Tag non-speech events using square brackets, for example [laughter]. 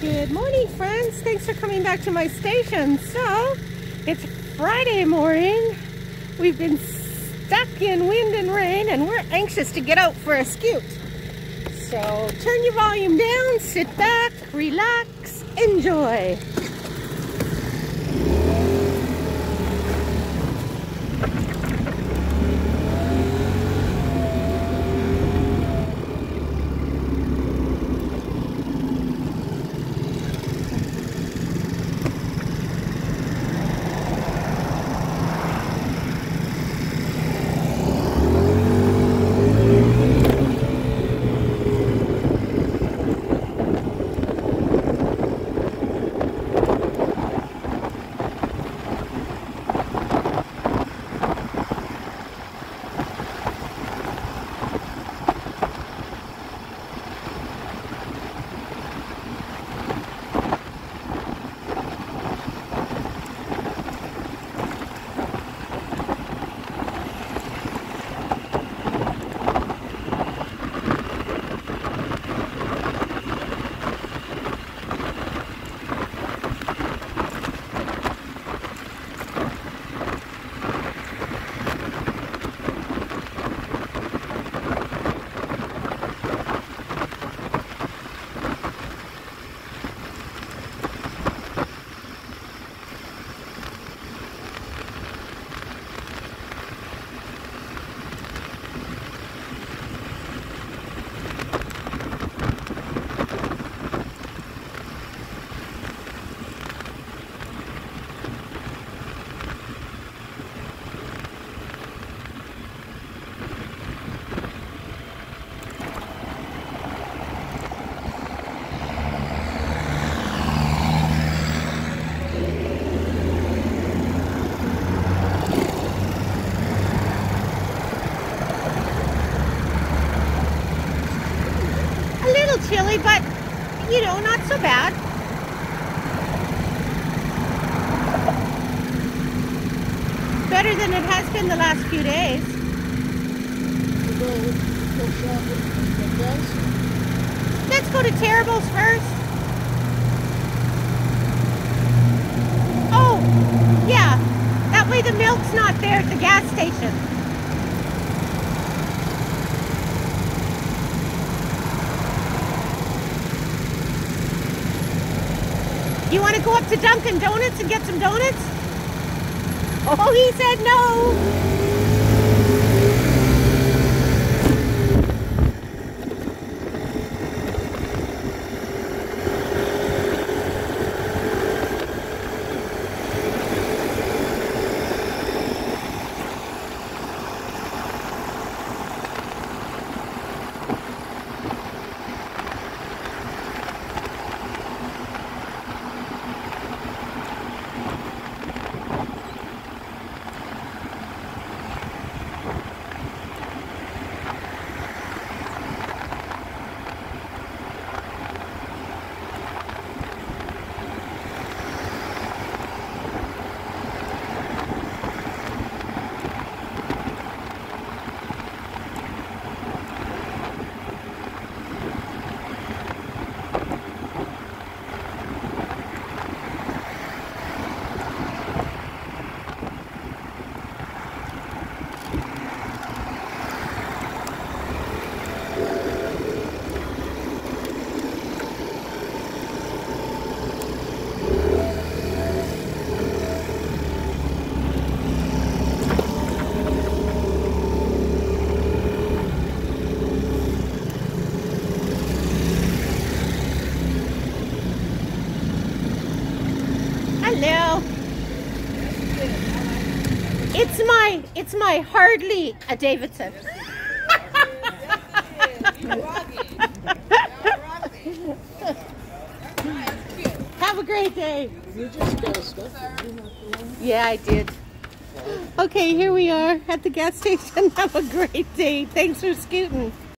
Good morning, friends. Thanks for coming back to my station. So, it's Friday morning. We've been stuck in wind and rain, and we're anxious to get out for a scoot. So, turn your volume down, sit back, relax, enjoy. Little chilly, but, you know, not so bad. Better than it has been the last few days. Let's go to Terrible's first. Oh, yeah. That way the milk's not there at the gas station. You want to go up to Dunkin' Donuts and get some donuts? Oh, he said no. Hello. It's my it's my hardly a Davidson. Have a great day. Yeah, I did. Okay, here we are at the gas station. [laughs] Have a great day. Thanks for scooting.